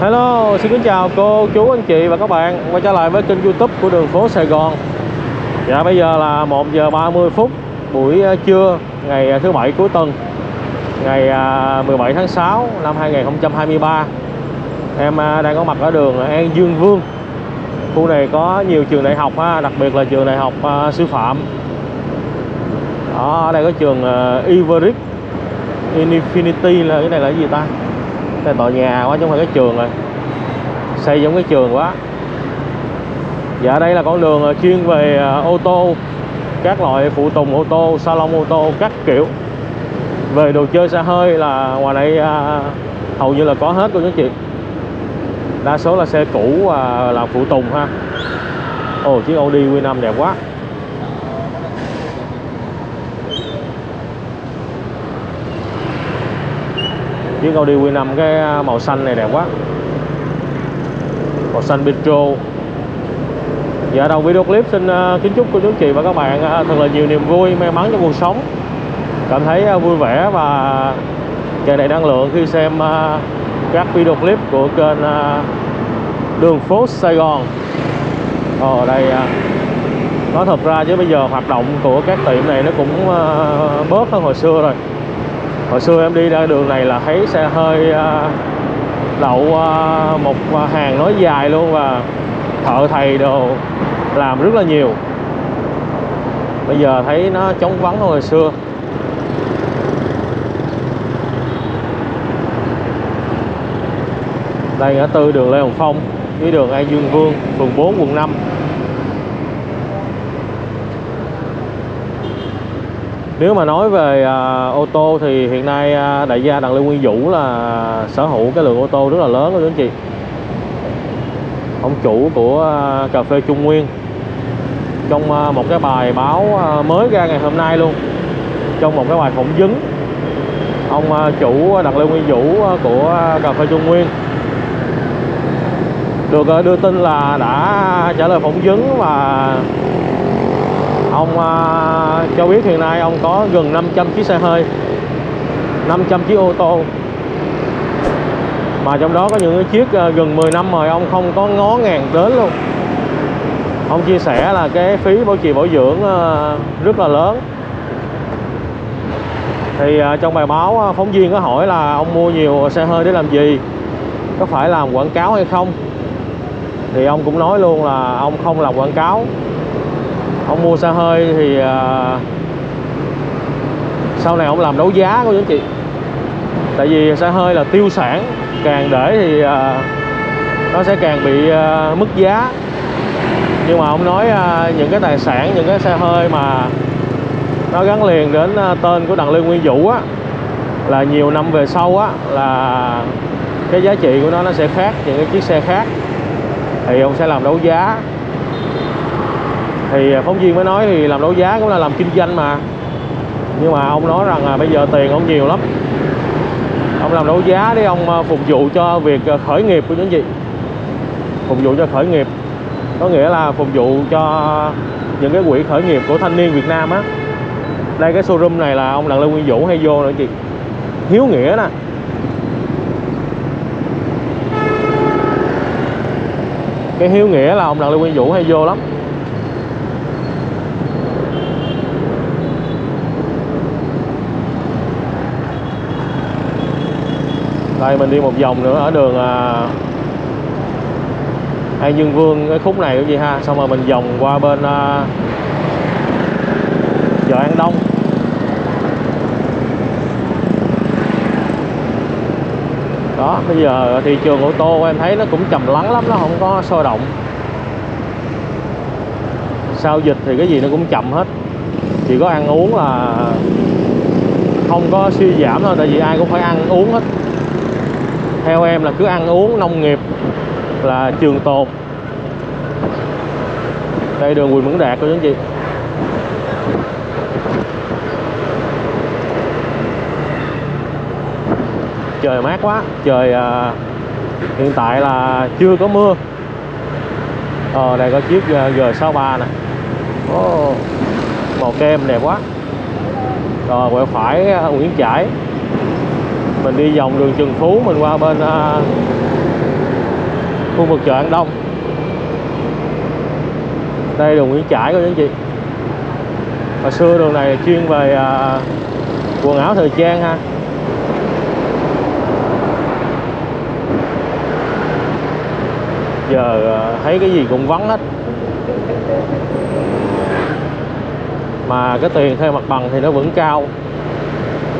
Hello, xin kính chào cô, chú, anh chị và các bạn quay trở lại với kênh youtube của đường phố Sài Gòn. Dạ bây giờ là 1 giờ 30 phút buổi ờ, trưa ngày ờ, thứ bảy cuối tuần Ngày ờ, 17 tháng 6 năm 2023 Em đang có mặt ở đường An Dương Vương. Khu này có nhiều trường đại học, đặc biệt là trường đại học sư phạm. Đó, ở đây có trường Iveric Infinity là cái này là cái gì ta? Cái tòa nhà quá chứ không phải cái trường rồi. Xây giống cái trường quá. Dạ đây là con đường ờ, chuyên về ờ, ô tô. Các loại phụ tùng ô tô, salon ô tô, các kiểu. Về đồ chơi xe hơi là ngoài đây à, hầu như là có hết luôn các chị. Đa số là xe cũ à, là phụ tùng ha. Ồ chiếc Audi Q5 đẹp quá. Chiếc Audi Q5 cái à, màu xanh này đẹp quá. Màu xanh petro. Dạ đầu video clip xin à, kính chúc cô chú chị và các bạn à, thật là nhiều niềm vui, may mắn trong cuộc sống. Cảm thấy vui vẻ và tràn đầy năng lượng khi xem các video clip của kênh Đường phố Sài Gòn. Ở đây Nói thật ra chứ bây giờ hoạt động của các tiệm này nó cũng bớt hơn hồi xưa rồi. Hồi xưa em đi ra đường này là thấy xe hơi à, đậu à, một à, hàng nói dài luôn và thợ thầy đồ làm rất là nhiều. Bây giờ thấy nó trống vắng hơn hồi xưa. Đây ngã tư đường Lê Hồng Phong, với đường An Dương Vương, phường 4 quận 5 Nếu mà nói về à, ô tô thì hiện nay à, đại gia Đặng Lê Nguyên Vũ là sở hữu cái lượng ô tô rất là lớn đó anh chị. Ông chủ của à, cà phê Trung Nguyên. Trong à, một cái bài báo à, mới ra ngày hôm nay luôn. Trong một cái bài phỏng vấn ông à, chủ Đặng Lê Nguyên Vũ à, của à, cà phê Trung Nguyên. Được à, đưa tin là đã trả lời phỏng vấn và ông uh, cho biết hiện nay ông có gần 500 chiếc xe hơi 500 chiếc ô tô. Mà trong đó có những chiếc uh, gần 10 năm rồi ông không có ngó ngàng đến luôn. Ông chia sẻ là cái phí bảo trì bảo dưỡng uh, rất là lớn. Thì uh, trong bài báo phóng viên có hỏi là ông mua nhiều xe hơi để làm gì có phải làm quảng cáo hay không? Thì ông cũng nói luôn là ông không làm quảng cáo ông mua xe hơi thì à, sau này ông làm đấu giá của anh chị. Tại vì xe hơi là tiêu sản càng để thì à, nó sẽ càng bị à, mất giá. Nhưng mà ông nói à, những cái tài sản những cái xe hơi mà nó gắn liền đến à, tên của đặng lê nguyên vũ á là nhiều năm về sau á là cái giá trị của nó nó sẽ khác những cái chiếc xe khác. Thì ông sẽ làm đấu giá thì à, phóng viên mới nói thì làm đấu giá cũng là làm kinh doanh mà. Nhưng mà ông nói rằng là bây giờ tiền ông nhiều lắm. Ông làm đấu giá để ông à, phục vụ cho việc à, khởi nghiệp của những gì? Phục vụ cho khởi nghiệp. Có nghĩa là phục vụ cho những cái quỹ khởi nghiệp của thanh niên Việt Nam á. Đây, cái showroom này là ông Đặng Lê Nguyên Vũ hay vô nữa chị? Hiếu nghĩa nè. Cái hiếu nghĩa là ông Đặng Lê Nguyên Vũ hay vô lắm. Đây mình đi một vòng nữa ở đường à, An Dương Vương cái khúc này cái gì ha? Xong rồi mình vòng qua bên à, chợ An Đông. Đó bây giờ thị trường ô tô em thấy nó cũng trầm lắng lắm nó không có sôi động. Sau dịch thì cái gì nó cũng chậm hết. Chỉ có ăn uống là không có suy giảm thôi tại vì ai cũng phải ăn uống hết theo em là cứ ăn uống nông nghiệp là trường tồn. Đây đường Quỳnh Mẫn Đạt của anh chị trời mát quá trời à, hiện tại là chưa có mưa. Ờ đây có chiếc à, G63 nè. Oh, màu kem đẹp quá. Rồi quẹo phải à, Nguyễn Trãi mình đi vòng đường Trần Phú mình qua bên uh, khu vực chợ An Đông. Đây đường Nguyễn Trãi của anh chị. Hồi xưa đường này chuyên về à, quần áo thời trang ha. Giờ à, thấy cái gì cũng vắng hết. Mà cái tiền thuê mặt bằng thì nó vẫn cao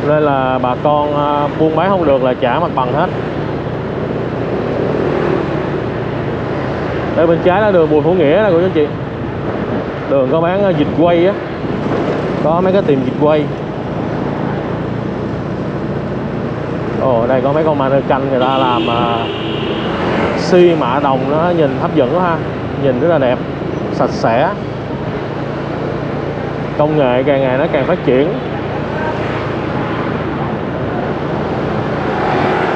nên là bà con à, buôn bán không được là trả mặt bằng hết. Đây bên trái là đường Bùi Hữu Nghĩa nè cô chú anh chị. Đường có bán à, dịch quay á. Có mấy cái tiệm dịch quay. Ồ đây có mấy con manơ canh người ta làm à, uh, xi mạ đồng nó nhìn hấp dẫn quá ha. Nhìn rất là đẹp sạch sẽ. Công nghệ càng ngày nó càng phát triển.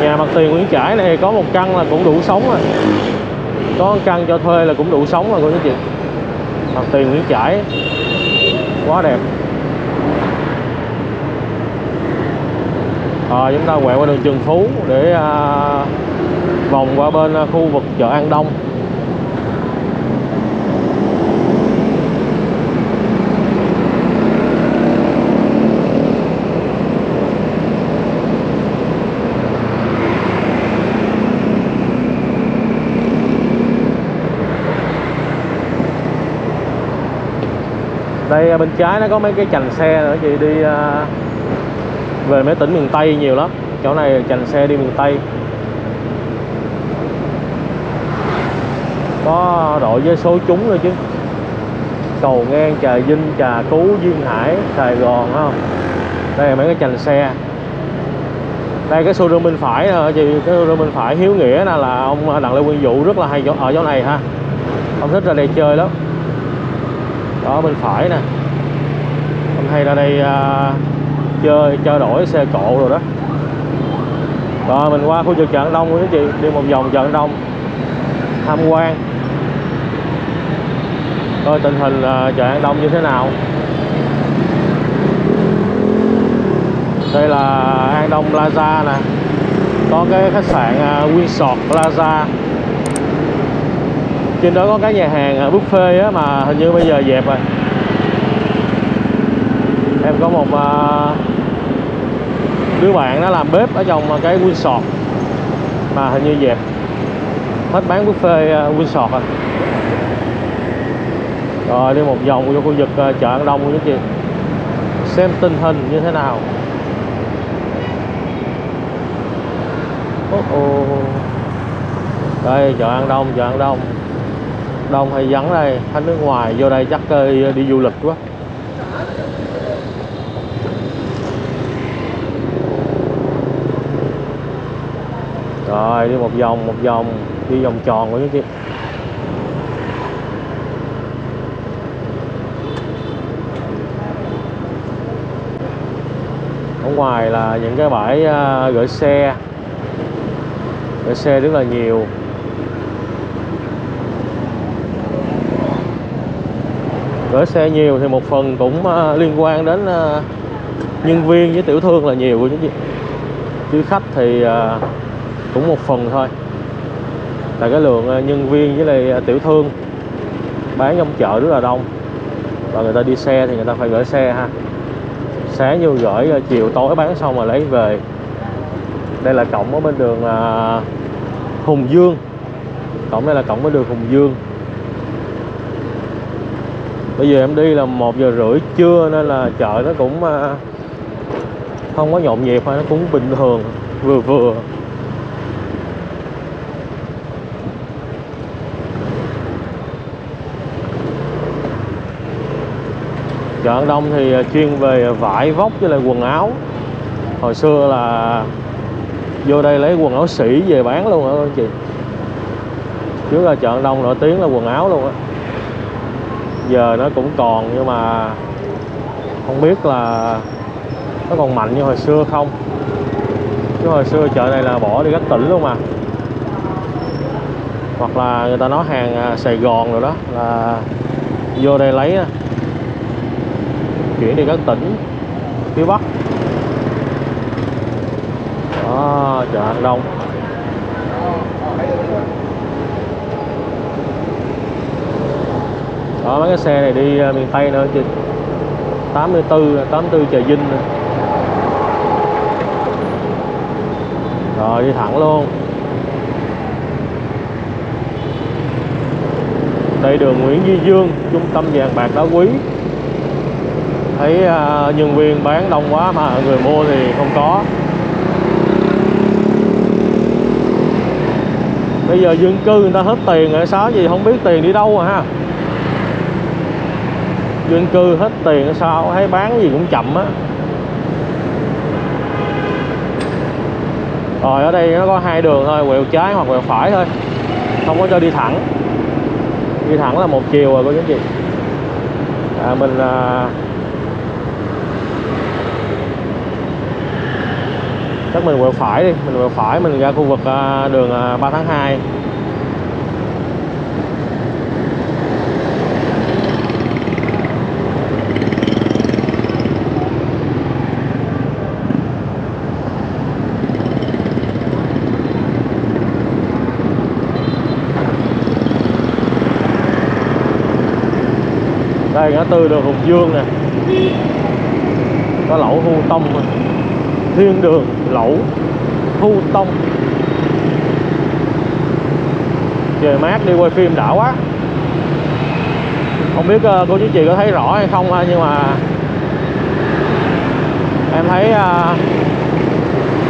Nhà mặt tiền Nguyễn Trãi này có một căn là cũng đủ sống rồi. Có một căn cho thuê là cũng đủ sống rồi cô chú chị. Mặt tiền Nguyễn Trãi. Quá đẹp. À, chúng ta quẹo qua đường Trần Phú để à, vòng qua bên à, khu vực chợ An Đông. Đây à, bên trái nó có mấy cái chành xe nữa, chị đi à, về mấy tỉnh miền Tây nhiều lắm. Chỗ này chành xe đi miền Tây. Có đội với số chúng nữa chứ. Cầu ngang, trà vinh, trà cú, duyên hải, sài gòn không? Đây là mấy cái chành xe. Đây, cái showroom bên phải nè chị? Cái showroom bên phải hiếu nghĩa nè là ông đặng lê nguyên vũ rất là hay ở chỗ này ha. Ông thích ra đây chơi lắm đó bên phải nè. Hôm hay ra đây uh, chơi chơi đổi xe cộ rồi đó. Rồi mình qua khu vực chợ Đông quý chị đi một vòng chợ Đông. Tham quan. Coi tình hình uh, chợ An Đông như thế nào. Đây là An Đông Plaza nè. Có cái khách sạn uh, Windsor Plaza trên đó có cái nhà hàng à, buffet á, mà hình như bây giờ dẹp rồi. Em có một uh, đứa bạn nó làm bếp ở trong à, cái Winsort mà hình như dẹp. Hết bán buffet uh, Windsor rồi. Rồi đi một vòng vô khu vực uh, chợ An Đông của chị. Xem tình hình như thế nào. Oh, oh. đây chợ An Đông chợ An Đông đông hay vắng đây? Khách nước ngoài vô đây chắc ờ, đi du lịch quá. Rồi, đi một vòng một vòng, đi vòng tròn của chị. Ở ngoài là những cái bãi ờ, gửi xe. Gửi xe rất là nhiều. Gửi xe nhiều thì một phần cũng à, liên quan đến à, nhân viên với tiểu thương là nhiều của chị chứ khách thì à, cũng một phần thôi. Tại cái lượng nhân viên với lại tiểu thương bán trong chợ rất là đông. Và người ta đi xe thì người ta phải gửi xe ha. Sáng vô gửi chiều tối bán xong rồi lấy về. Đây là cổng ở bên đường Hùng Dương. Cổng đây là cổng bên đường Hùng Dương bây giờ em đi là một giờ rưỡi trưa nên là chợ nó cũng à, không có nhộn nhịp hay nó cũng bình thường, vừa vừa. Chợ An Đông thì à, chuyên về vải vóc với lại quần áo. Hồi xưa là vô đây lấy quần áo sĩ về bán luôn hả anh chị. Trước là chợ An Đông nổi tiếng là quần áo luôn á giờ nó cũng còn, nhưng mà không biết là nó còn mạnh như hồi xưa không. Chứ hồi xưa chợ này là bỏ đi các tỉnh luôn mà. Hoặc là người ta nói hàng à, Sài Gòn rồi đó, là vô đây lấy à, chuyển đi các tỉnh phía Bắc. Đó, chợ An Đông. Đó mấy cái xe này đi à, miền Tây nữa chứ 84 84 Trà Vinh nữa. rồi đi thẳng luôn. Đây đường Nguyễn Duy Dương trung tâm vàng bạc đá quý. Thấy uh, nhân viên bán đông quá mà người mua thì không có. Bây giờ dân cư người ta hết tiền rồi sao gì không biết tiền đi đâu rồi ha? Dân cư hết tiền sao thấy bán gì cũng chậm á. Rồi ở đây nó có hai đường thôi quẹo trái hoặc quẹo phải thôi. Không có cho đi thẳng. Đi thẳng là một chiều rồi cô chú anh chị. À, mình à, chắc mình quẹo phải đi. Mình quẹo phải mình ra khu vực à, đường à, 3 tháng 2 đây ngã tư đường Hùng Dương nè. Có lẩu thu tông nè. Thiên đường lẩu thu tông. Trời mát đi quay phim đã quá. Không biết uh, cô chú chị có thấy rõ hay không ha nhưng mà em thấy uh,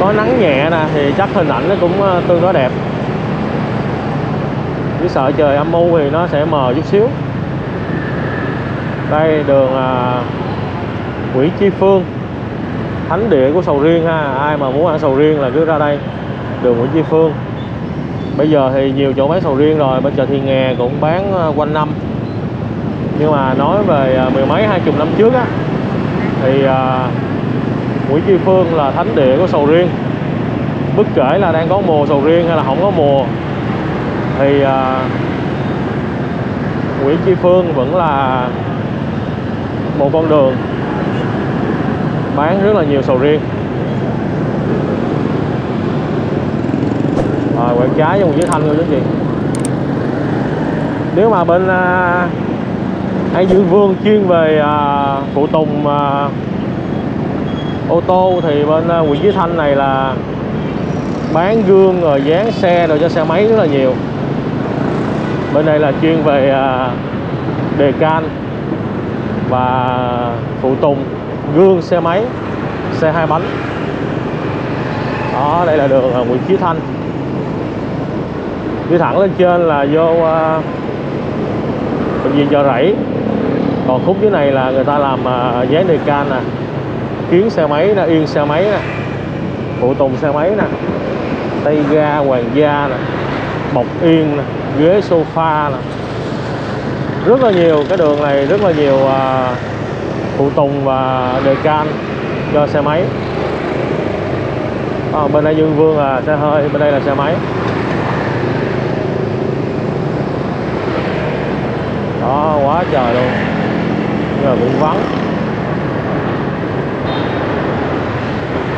có nắng nhẹ nè thì chắc hình ảnh nó cũng uh, tương đối đẹp. Chỉ sợ trời âm u thì nó sẽ mờ chút xíu đây đường à, Nguyễn Chi Phương. Thánh địa của sầu riêng ha. Ai mà muốn ăn sầu riêng là cứ ra đây. Đường Nguyễn Chi Phương. Bây giờ thì nhiều chỗ bán sầu riêng rồi. Bên chợ Thiên Nghè cũng bán à, quanh năm. Nhưng mà nói về à, mười mấy hai chục năm trước á thì à, Nguyễn Chi Phương là thánh địa của sầu riêng. Bất kể là đang có mùa sầu riêng hay là không có mùa thì à, Nguyễn Chi Phương vẫn là một con đường bán rất là nhiều sầu riêng. Rồi quẹt trái trong một chiếc thanh luôn đó chị. Nếu mà bên à, anh Dương Vương chuyên về à, phụ tùng à, ô tô thì bên à, Nguyễn Chí Thanh này là bán gương rồi dán xe rồi cho xe máy rất là nhiều. Bên đây là chuyên về à, đề can và phụ tùng gương xe máy xe hai bánh. Đó đây là đường à, Nguyễn Chí Thanh. Đi thẳng lên trên là vô uh, bệnh viện chợ rẫy. Còn khúc dưới này là người ta làm uh, dán đề can nè kiến xe máy nè yên xe máy nè phụ tùng xe máy nè tay ga hoàng gia nè bọc yên nè ghế sofa nè rất là nhiều cái đường này rất là nhiều uh, phụ tùng và đề can cho xe máy. À, bên đây Dương Vương là xe hơi bên đây là xe máy. Đó quá trời luôn. Giờ cũng vắng.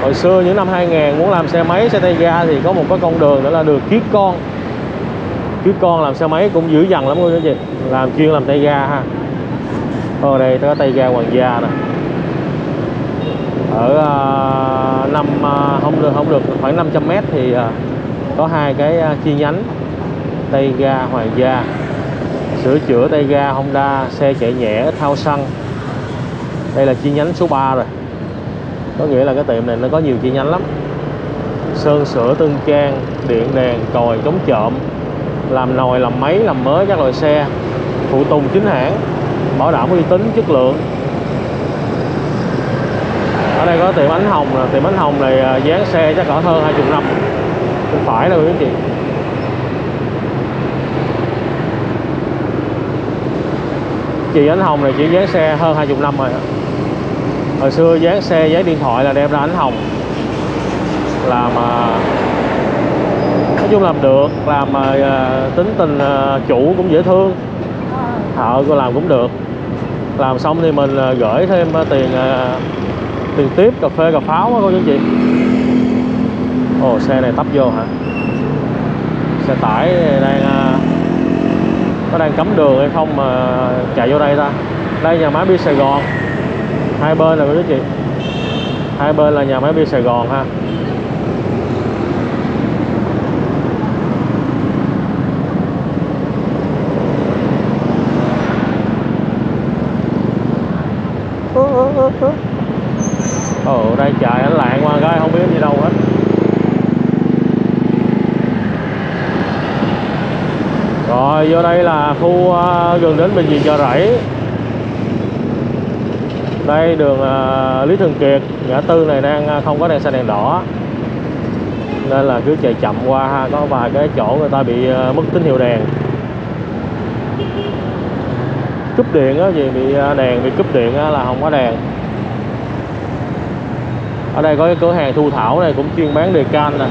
Hồi xưa những năm 2000 muốn làm xe máy xe tay ga thì có một cái con đường nữa là đường Kiết Con chứ Con làm xe máy cũng dữ dằn lắm luôn chị. Làm chuyên làm tay ga ha. Ở đây có tay ga hoàng gia nè. Ở uh, năm uh, không được không được khoảng 500 m thì uh, có hai cái uh, chi nhánh tay ga hoàng gia. Sửa chữa tay ga Honda xe chạy nhẹ thao xăng đây là chi nhánh số 3 rồi. Có nghĩa là cái tiệm này nó có nhiều chi nhánh lắm. Sơn sửa tân trang điện đèn còi chống trộm làm nồi, làm máy, làm mới các loại xe. Phụ tùng chính hãng. Bảo đảm uy tín, chất lượng. Ở đây có tiệm ánh hồng là tiệm ánh hồng này à, dán xe chắc cỡ hơn hai chục năm. Không phải đâu quý anh chị. Chị ánh hồng này chỉ dán xe hơn hai chục năm rồi hồi xưa dán xe, dán điện thoại là đem ra ánh hồng. Làm à, chung làm được làm uh, tính tình ờ, chủ cũng dễ thương. Thợ cô làm cũng được. Làm xong thì mình uh, gửi thêm uh, tiền uh, tiền tiếp cà phê cà pháo đó cô chú chị. Ồ xe này tấp vô hả? Xe tải đang có đang cấm đường hay không mà chạy vô đây ta? Đây nhà máy bia Sài Gòn. Hai bên là cô chú chị. Hai bên là nhà máy bia Sài Gòn ha Ồ đây trời anh lạng qua cái không biết đi đâu hết. Rồi vô đây là khu uh, gần đến bệnh viện chợ rẫy. Đây đường uh, Lý Thường Kiệt Ngã tư này đang uh, không có đèn xanh đèn đỏ. Nên là cứ chạy chậm qua ha Có vài cái chỗ người ta bị uh, mất tín hiệu đèn. Cúp điện á gì bị đèn bị cúp điện á là không có đèn ở đây có cái cửa hàng thu thảo này, cũng chuyên bán đề can nè.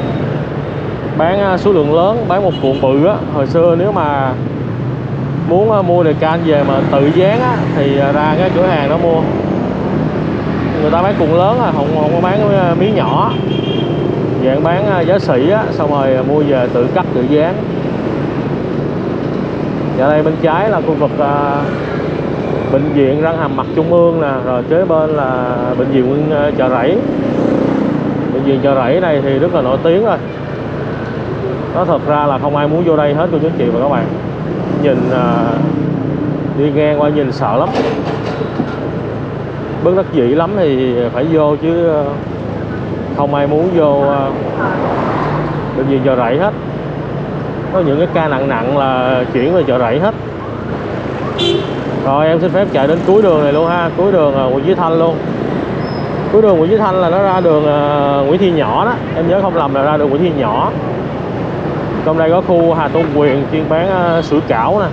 Bán à, số lượng lớn, bán một cuộn bự á. Hồi xưa nếu mà muốn à, mua đề can về mà tự dán á, thì à, ra cái cửa hàng đó mua. Người ta bán cuộn lớn à không không có bán miếng nhỏ. Dạng bán giá sỉ á, xong rồi mua về tự cắt, tự dán. Ở đây bên trái là khu vực bệnh viện răng hàm mặt trung ương nè, rồi kế bên là bệnh viện nguyên chợ rẫy. Bệnh viện chợ rẫy này thì rất là nổi tiếng rồi. Nó thật ra là không ai muốn vô đây hết cô chú anh chị và các bạn. Nhìn ờ, đi ngang qua nhìn sợ lắm. Bất đắc dĩ lắm thì phải vô chứ ờ, không ai muốn vô bệnh viện chợ rẫy hết. Có những cái ca nặng nặng là chuyển về chợ rẫy hết rồi, em xin phép chạy đến cuối đường này luôn ha. Cuối đường à, Nguyễn Chí Thanh luôn. Cuối đường Nguyễn Chí Thanh là nó ra đường à, Nguyễn Thi Nhỏ đó. Em nhớ không lầm là ra đường Nguyễn Thi Nhỏ. Trong đây có khu Hà Tôn Quyền, chuyên bán sữa sủi cảo nè.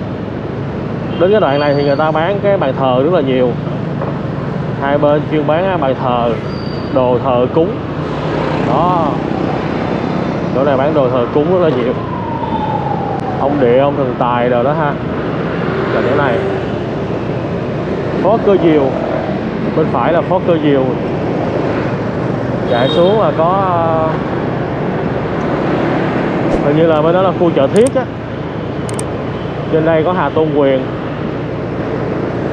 Đến cái đoạn này thì người ta bán cái bàn thờ rất là nhiều. Hai bên chuyên bán bàn thờ, đồ thờ cúng. Đó. Chỗ này bán đồ thờ cúng rất là nhiều. Ông địa, ông thần tài rồi đó ha. Là chỗ này phó cơ diều. Bên phải là phó cơ diều. Chạy xuống là có à, hình như là bên đó là khu chợ thiết á. Trên đây có Hà Tôn Quyền.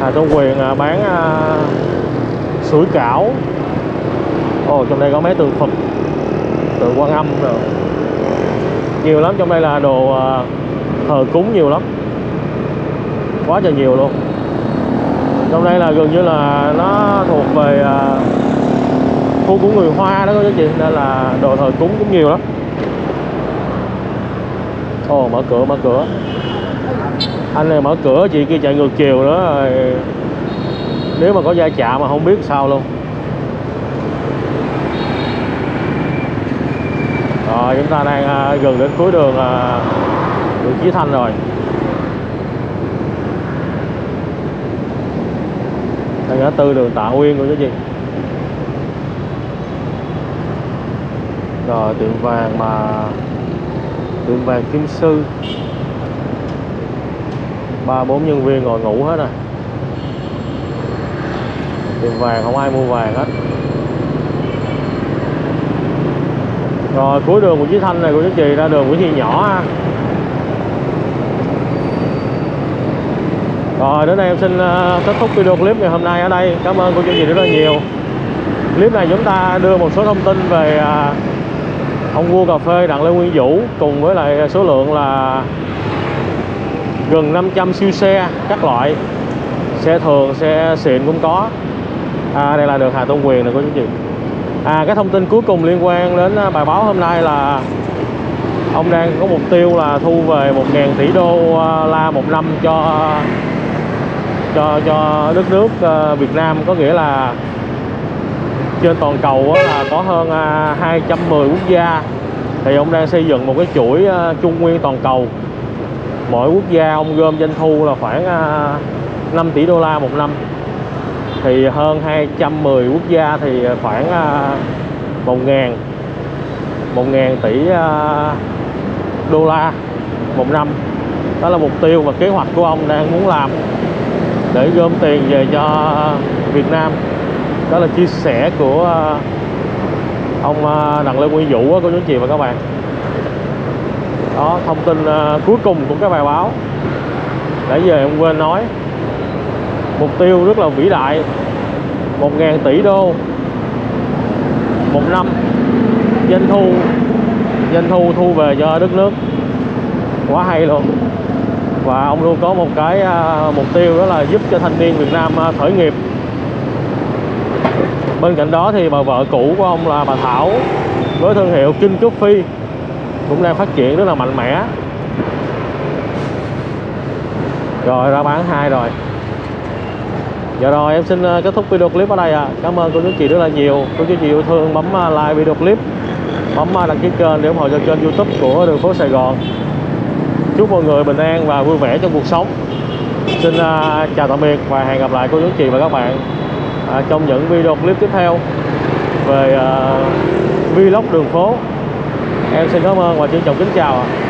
Hà Tôn Quyền à, bán à, sủi cảo. Ồ, trong đây có mấy tượng Phật, tượng quan âm rồi nhiều lắm, trong đây là đồ thờ cúng nhiều lắm. Quá trời nhiều luôn trong đây là gần như là nó thuộc về uh, khu của người Hoa đó các chị nên là đồ thờ cúng cũng nhiều lắm. Ồ mở cửa mở cửa. Anh này mở cửa chị kia chạy ngược chiều nữa rồi. Nếu mà có va chạm mà không biết sao luôn. Rồi chúng ta đang uh, gần đến cuối đường uh, đường Chí Thanh rồi. Ngã tư đường Tạ Nguyên của cái gì rồi tiệm vàng mà tiệm vàng Kim Sư. Ba, bốn nhân viên ngồi ngủ hết rồi. Tiệm vàng, không ai mua vàng hết. Rồi, cuối đường của Chí Thanh này của chú chị ra đường Nguyễn Thị Nhỏ ha. Rồi đến đây em xin ờ, kết thúc video clip ngày hôm nay ở đây. Cảm ơn cô chú chị rất là nhiều. Clip này chúng ta đưa một số thông tin về ờ, ông vua cà phê Đặng Lê Nguyên Vũ cùng với lại số lượng là gần 500 siêu xe các loại. Xe thường xe xịn cũng có. À, đây là đường Hà Tôn Quyền này cô chú chị. À cái thông tin cuối cùng liên quan đến ờ, bài báo hôm nay là ông đang có mục tiêu là thu về 1.000 tỷ đô la một năm cho cho cho đất nước ờ, Việt Nam có nghĩa là trên toàn cầu là có hơn à, 210 quốc gia. Thì ông đang xây dựng một cái chuỗi ờ, trung nguyên toàn cầu. Mỗi quốc gia ông gom doanh thu là khoảng à, 5 tỷ đô la một năm. Thì hơn 210 quốc gia thì khoảng à, 1 ngàn 1 ngàn tỷ đô la một năm. Đó là mục tiêu và kế hoạch của ông đang muốn làm để gom tiền về cho Việt Nam. Đó là chia sẻ của à, ông à, Đặng Lê Nguyên Vũ của chú chị và các bạn. Đó, thông tin à, cuối cùng của cái bài báo. Nãy giờ em quên nói. Mục tiêu rất là vĩ đại. 1.000 tỷ đô. Một năm. Doanh thu. Doanh thu thu về cho đất nước. Quá hay luôn và ông luôn có một cái à, mục tiêu đó là giúp cho thanh niên Việt Nam à, khởi nghiệp bên cạnh đó thì bà vợ cũ của ông là bà Thảo với thương hiệu King Coffee cũng đang phát triển rất là mạnh mẽ rồi ra bán hai rồi Dạ rồi em xin à, kết thúc video clip ở đây ạ. À. Cảm ơn cô chú chị rất là nhiều. Cô chú chị yêu thương bấm like video clip, bấm đăng ký kênh để ủng hộ cho kênh YouTube của đường phố Sài Gòn. Chúc mọi người bình an và vui vẻ trong cuộc sống. Xin uh, chào tạm biệt và hẹn gặp lại cô chú chị và các bạn uh, trong những video clip tiếp theo về uh, vlog đường phố. Em xin cảm ơn và trân trọng kính chào ạ.